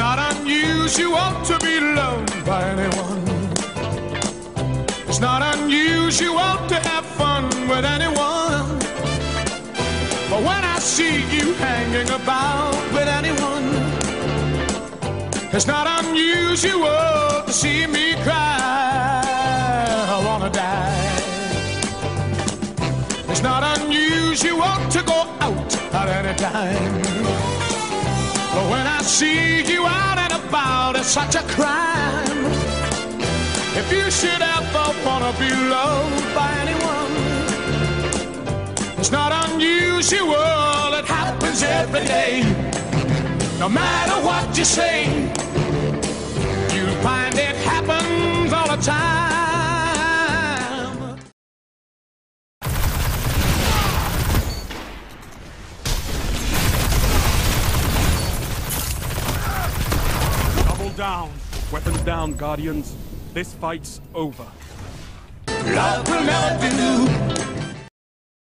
unusual to be loved by anyone. It's not unusual to have fun with anyone. But when I see you hanging about with anyone, it's not unusual to see me cry. I wanna die. It's not unusual to go out at any time. But when I see you out and about, it's such a crime. If you should ever wanna be loved by anyone, it's not unusual, it happens every day. No matter what you say, you find it down. Weapons down, Guardians. This fight's over. Love will never